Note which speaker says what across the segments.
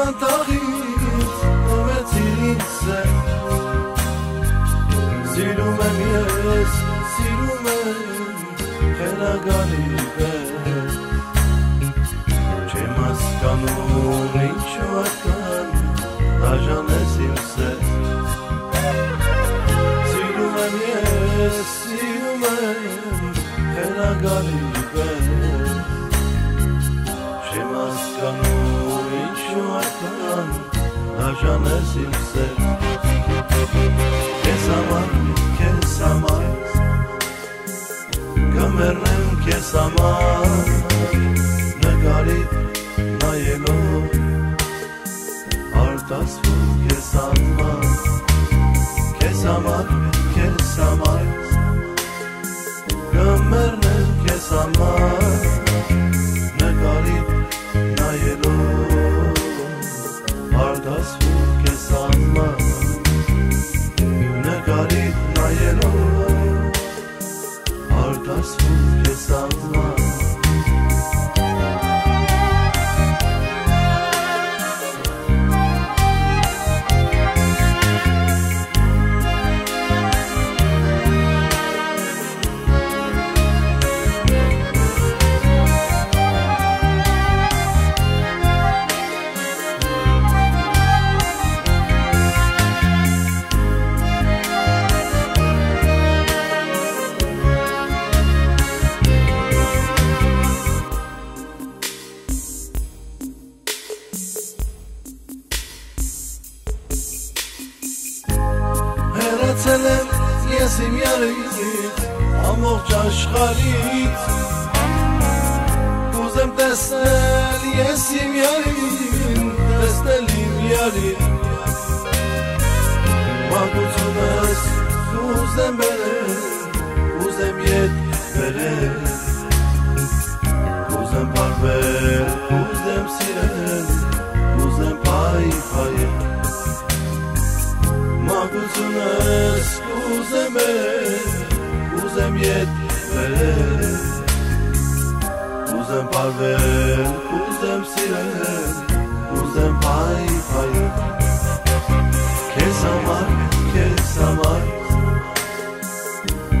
Speaker 1: անտաղից տվեցիր ինձ Սիրում եմ ես, սիրում եմ հենագանի պես Չեմ ասկանում ինչու ական դաժան ես իմ սեզ Սիրում եմ ես, սիրում եմ հենագանի պես դաժանես իմ սեր Քեզ համար, քեզ համար Կմեռնեմ քեզ համար Նկարիդ նայելով Արտասվում ես իմ յարից ամողջ աշխարից Կուզեմ տեսնել ես իմ յարին տեսնել իմ յարին Մագությունս կուզեմ բերել կուզեմ ետ բերել Կուզեմ պարվել կուզեմ սիրել կուզեմ պայ պայել Մագությունս կուզեմ բերել կուզեմ ետ բերել Կուզեմ պարվել կուզեմ սիրել կուզեմ պայ պայել Քեզ համար, քեզ համար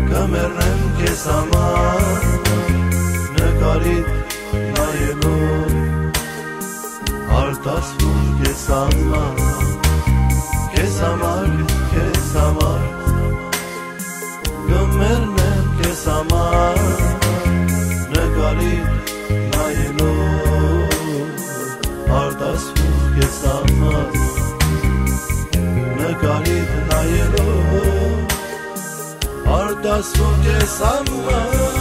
Speaker 1: Կմեռնեմ քեզ համար Նկարիդ նայելով Արտասվում քեզ համար Քեզ համար, Արտասվում քեզ համար նկարիդ նայելով արտասվում քեզ համար